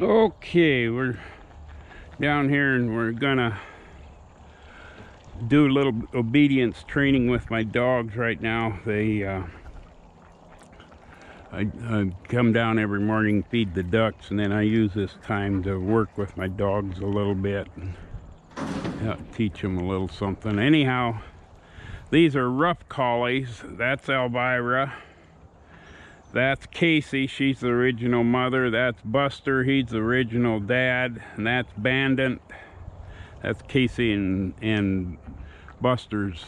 Okay, we're down here and we're gonna do a little obedience training with my dogs right now. They, uh, I, I, come down every morning, feed the ducks, and then I use this time to work with my dogs a little bit and teach them a little something. Anyhow, these are rough collies. That's Elvira. That's Casey, she's the original mother. That's Buster, he's the original dad. And that's Bandit. That's Casey and, and Buster's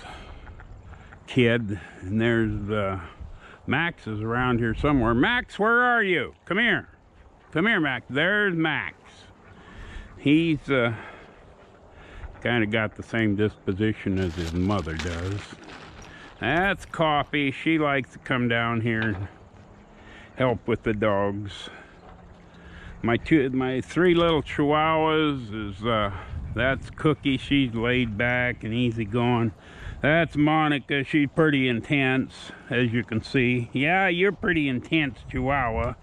kid. And there's uh, Max is around here somewhere. Max, where are you? Come here. Come here, Max. There's Max. He's uh, kind of got the same disposition as his mother does. That's Coffee. She likes to come down here help with the dogs. My two, my three little chihuahuas is, uh, that's Cookie. She's laid back and easy going. That's Monica. She's pretty intense, as you can see. Yeah, you're pretty intense chihuahua.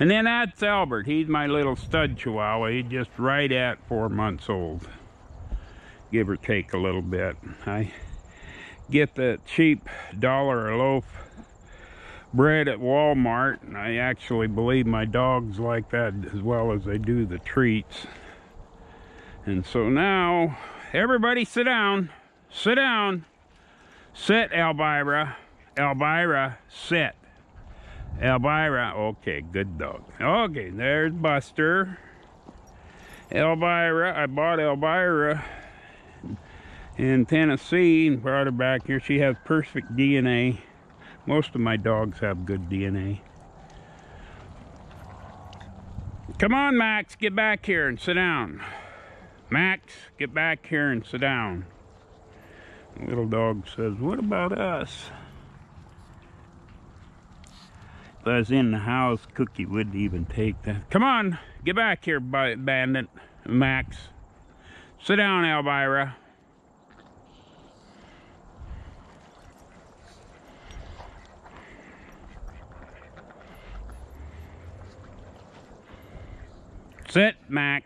And then that's Albert. He's my little stud chihuahua. He's just right at four months old. Give or take a little bit. I get the cheap dollar a loaf bread at Walmart. And I actually believe my dogs like that as well as they do the treats. And so now, everybody sit down. Sit down. Sit, Elvira. Elvira, sit. Elvira, okay, good dog. Okay, there's Buster. Elvira, I bought Elvira in Tennessee and brought her back here. She has perfect DNA. Most of my dogs have good DNA. Come on, Max, get back here and sit down. Max, get back here and sit down. Little dog says, what about us? If I was in the house, Cookie wouldn't even take that. Come on, get back here, bandit, Max. Sit down, Elvira. Sit, Max.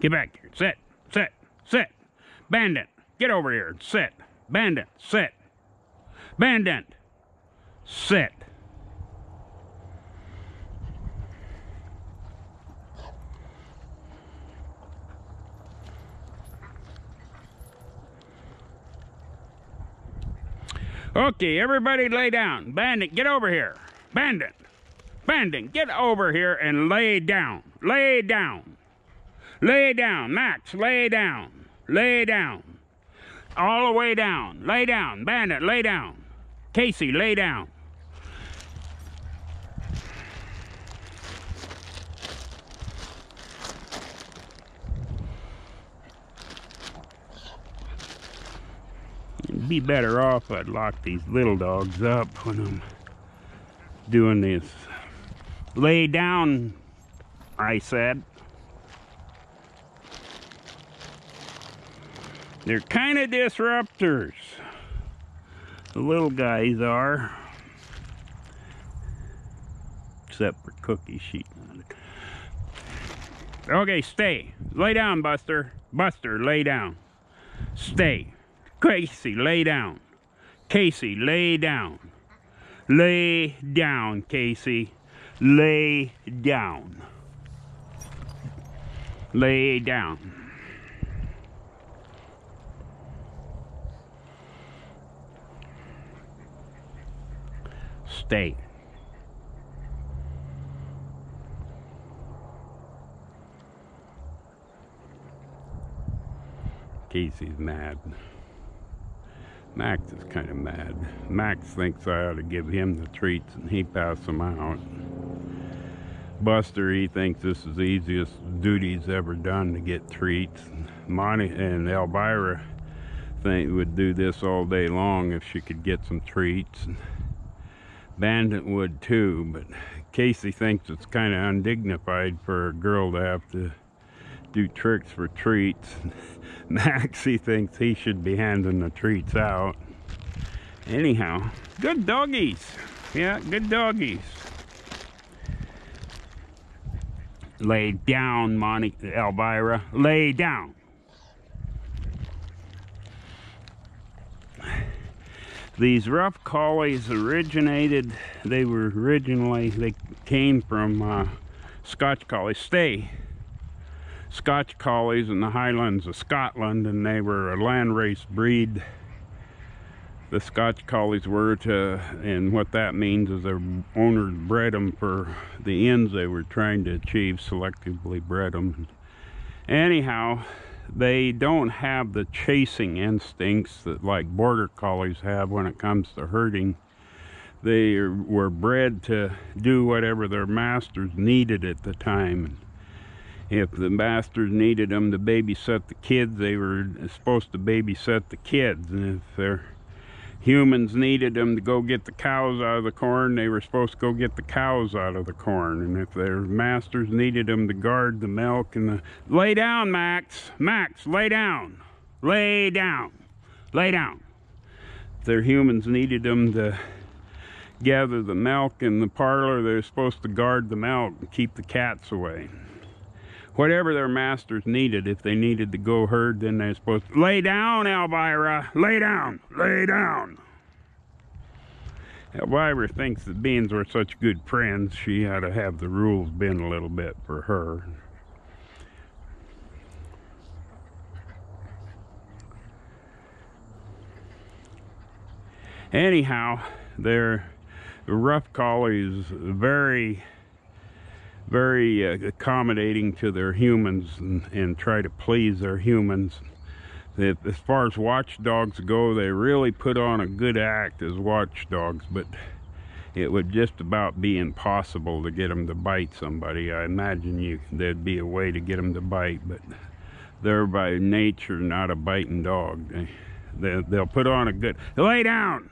Get back here. Sit, sit, sit. Bandit, get over here. Sit. Bandit, sit. Bandit, sit. Okay, everybody lay down. Bandit, get over here. Bandit. Bandit, get over here and lay down. Lay down. Lay down. Max, lay down. Lay down. All the way down. Lay down. Bandit, lay down. Casey, lay down. Be better off I'd lock these little dogs up when I'm doing this. Lay down, I said. They're kind of disruptors. The little guys are. Except for Cookie Sheet. Okay, stay. Lay down, Buster. Buster, lay down. Stay. Casey, lay down. Casey, lay down. Lay down, Casey. Lay down. Lay down. Stay. Casey's mad. Max is kind of mad. Max thinks I ought to give him the treats and he pass them out. Buster, he thinks this is the easiest duty he's ever done to get treats. Monty and Elvira think would do this all day long if she could get some treats. Bandit would too, but Casey thinks it's kind of undignified for a girl to have to do tricks for treats. Maxie thinks he should be handing the treats out. Anyhow, good doggies. Yeah, good doggies. Lay down, Monica Elvira. Lay down. These rough collies originated, they were originally, they came from uh, Scotch collies. Stay. Scotch collies in the highlands of Scotland, and they were a landrace breed the Scotch Collies were to, and what that means is their owners bred them for the ends they were trying to achieve, selectively bred them. Anyhow, they don't have the chasing instincts that like Border Collies have when it comes to herding. They were bred to do whatever their masters needed at the time. If the masters needed them to babysit the kids, they were supposed to babysit the kids. And if they're humans needed them to go get the cows out of the corn, they were supposed to go get the cows out of the corn. And if their masters needed them to guard the milk and the... Lay down, Max! Max, lay down! Lay down! Lay down! If their humans needed them to gather the milk in the parlor, they're supposed to guard the milk and keep the cats away. Whatever their masters needed, if they needed to go herd, then they're supposed to lay down, Elvira, lay down, lay down. Elvira thinks that beans were such good friends, she ought to have the rules bend a little bit for her. Anyhow, they're rough collies, very very uh, accommodating to their humans and, and try to please their humans. As far as watchdogs go, they really put on a good act as watchdogs, but it would just about be impossible to get them to bite somebody. I imagine you there'd be a way to get them to bite, but they're by nature not a biting dog. They, they, they'll put on a good... Lay down!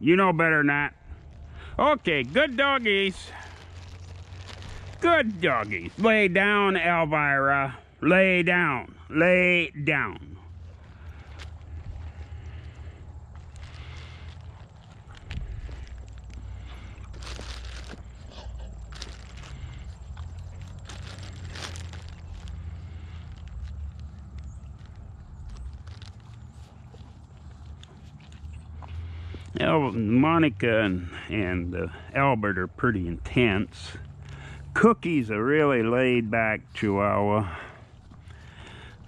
You know better than that. Okay, good doggies. Good doggies. Lay down, Elvira. Lay down. Lay down. Monica and, and uh, Albert are pretty intense. Cookie's a really laid back chihuahua.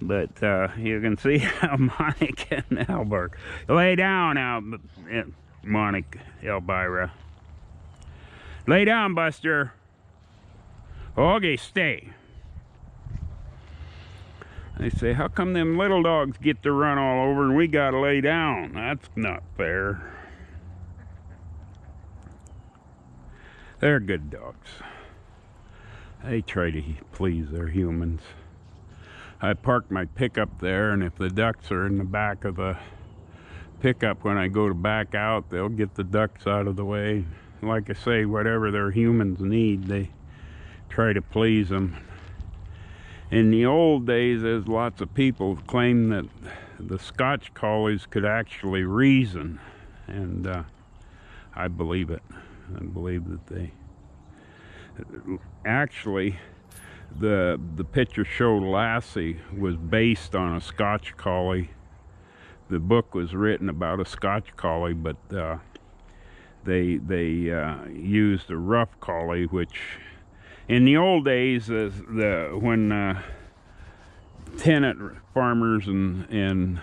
But uh, you can see how Monica and Albert lay down, Al eh, Monica, Elvira. Lay down, Buster. Okay, stay. They say, how come them little dogs get to run all over and we gotta lay down? That's not fair. They're good dogs they try to please their humans. I park my pickup there and if the ducks are in the back of the pickup when I go to back out, they'll get the ducks out of the way. Like I say, whatever their humans need, they try to please them. In the old days, there's lots of people claim that the Scotch collies could actually reason, and uh, I believe it. I believe that they actually the the picture showed Lassie was based on a Scotch collie. The book was written about a Scotch collie, but uh, they they uh, used a rough collie, which in the old days, uh, the when uh, tenant farmers and and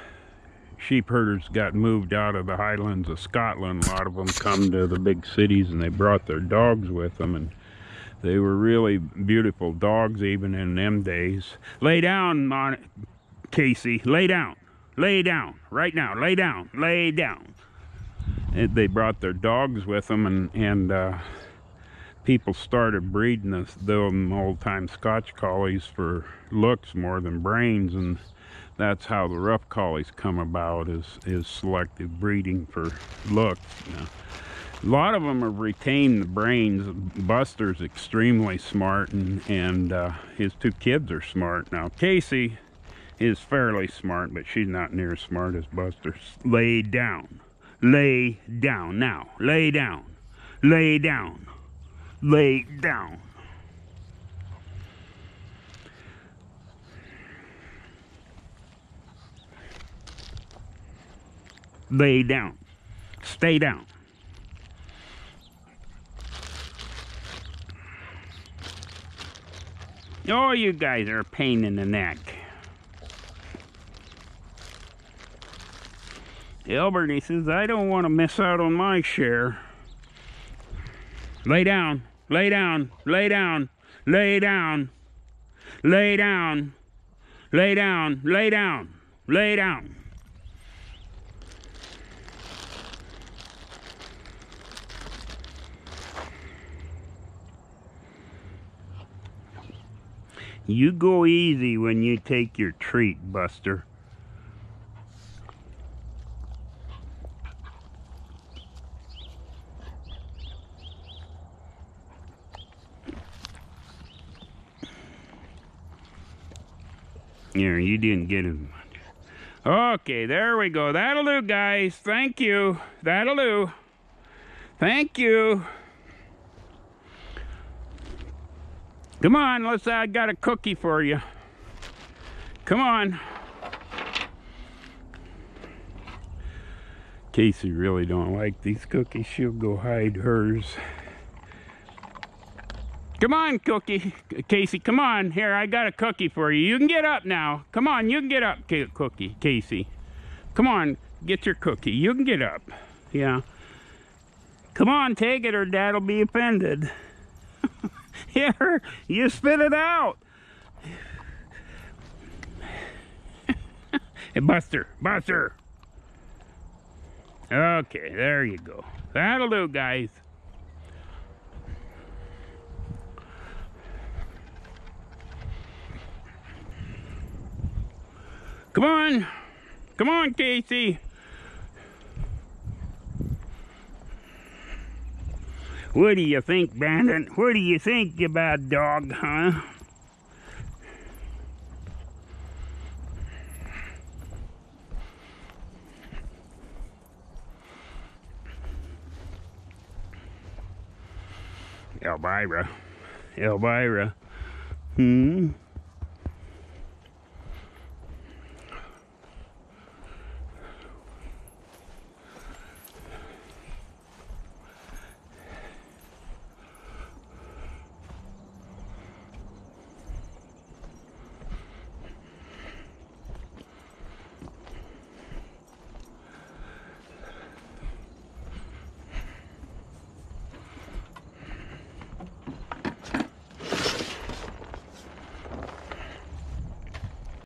sheep herders got moved out of the highlands of Scotland, a lot of them come to the big cities and they brought their dogs with them and they were really beautiful dogs even in them days. Lay down, Mon Casey. Lay down. Lay down. Right now. Lay down. Lay down. They brought their dogs with them and, and uh, people started breeding this, them old-time Scotch Collies for looks more than brains and that's how the rough collies come about is, is selective breeding for looks. You know. A lot of them have retained the brains. Buster's extremely smart, and, and uh, his two kids are smart. Now, Casey is fairly smart, but she's not near as smart as Buster. Lay down. Lay down now. Lay down. Lay down. Lay down. Lay down. Stay down. Oh, you guys are a pain in the neck. Albert, he says, I don't want to miss out on my share. Lay down, lay down, lay down, lay down, lay down, lay down, lay down, lay down. You go easy when you take your treat, Buster. Here, you didn't get him. Okay, there we go. That'll do, guys. Thank you. That'll do. Thank you. Come on, let's. I got a cookie for you. Come on. Casey really don't like these cookies. She'll go hide hers. Come on, Cookie. Casey, come on. Here, I got a cookie for you. You can get up now. Come on, you can get up, Cookie. Casey. Come on, get your cookie. You can get up. Yeah. Come on, take it or Dad'll be offended. Here, you spit it out. hey, Buster, Buster. Okay, there you go. That'll do, guys. Come on. Come on, Casey. What do you think, Bandit? What do you think, about dog, huh? Elvira. Elvira. Hmm.